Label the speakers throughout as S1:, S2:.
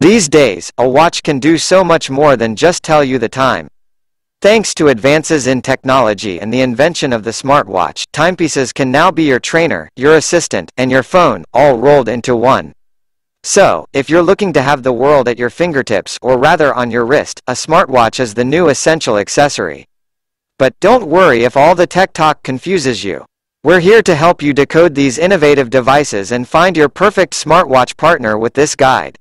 S1: These days, a watch can do so much more than just tell you the time. Thanks to advances in technology and the invention of the smartwatch, timepieces can now be your trainer, your assistant, and your phone, all rolled into one. So, if you're looking to have the world at your fingertips or rather on your wrist, a smartwatch is the new essential accessory. But don't worry if all the tech talk confuses you. We're here to help you decode these innovative devices and find your perfect smartwatch partner with this guide.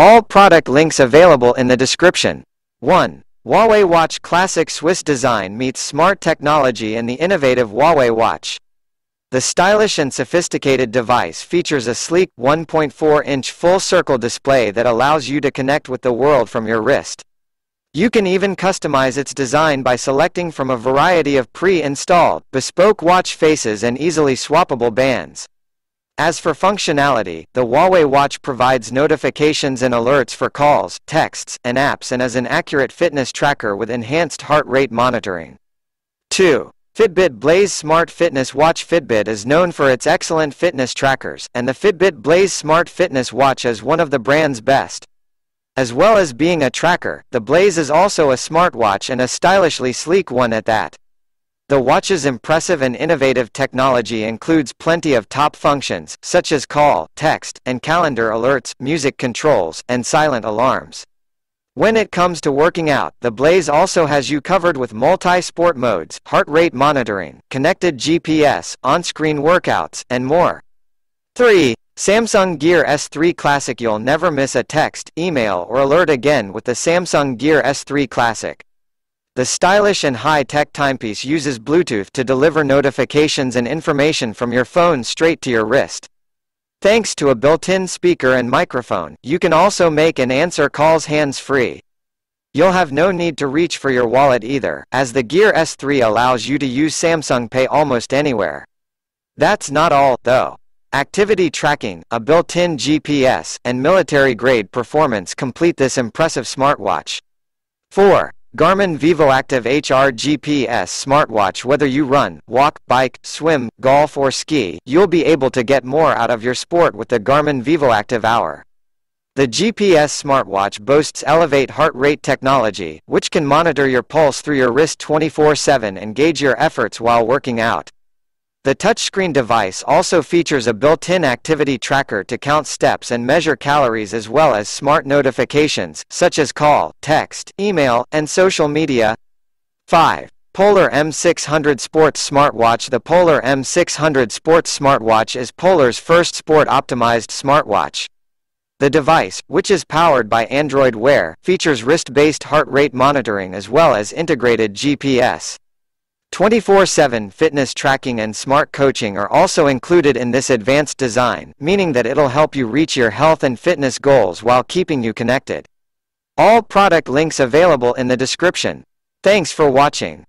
S1: All product links available in the description. 1. Huawei Watch Classic Swiss design meets smart technology in the innovative Huawei Watch. The stylish and sophisticated device features a sleek 1.4-inch full-circle display that allows you to connect with the world from your wrist. You can even customize its design by selecting from a variety of pre-installed, bespoke watch faces and easily swappable bands. As for functionality, the Huawei Watch provides notifications and alerts for calls, texts, and apps and is an accurate fitness tracker with enhanced heart rate monitoring. 2. Fitbit Blaze Smart Fitness Watch Fitbit is known for its excellent fitness trackers, and the Fitbit Blaze Smart Fitness Watch is one of the brand's best. As well as being a tracker, the Blaze is also a smartwatch and a stylishly sleek one at that. The watch's impressive and innovative technology includes plenty of top functions, such as call, text, and calendar alerts, music controls, and silent alarms. When it comes to working out, the Blaze also has you covered with multi-sport modes, heart rate monitoring, connected GPS, on-screen workouts, and more. 3. Samsung Gear S3 Classic You'll never miss a text, email or alert again with the Samsung Gear S3 Classic. The stylish and high-tech timepiece uses Bluetooth to deliver notifications and information from your phone straight to your wrist. Thanks to a built-in speaker and microphone, you can also make and answer calls hands-free. You'll have no need to reach for your wallet either, as the Gear S3 allows you to use Samsung Pay almost anywhere. That's not all, though. Activity tracking, a built-in GPS, and military-grade performance complete this impressive smartwatch. 4. Garmin VivoActive HR GPS smartwatch Whether you run, walk, bike, swim, golf or ski, you'll be able to get more out of your sport with the Garmin VivoActive Hour. The GPS smartwatch boasts Elevate heart rate technology, which can monitor your pulse through your wrist 24-7 and gauge your efforts while working out. The touchscreen device also features a built-in activity tracker to count steps and measure calories as well as smart notifications, such as call, text, email, and social media. 5. Polar M600 Sports Smartwatch The Polar M600 Sports Smartwatch is Polar's first sport-optimized smartwatch. The device, which is powered by Android Wear, features wrist-based heart rate monitoring as well as integrated GPS. 24-7 fitness tracking and smart coaching are also included in this advanced design, meaning that it'll help you reach your health and fitness goals while keeping you connected. All product links available in the description. Thanks for watching.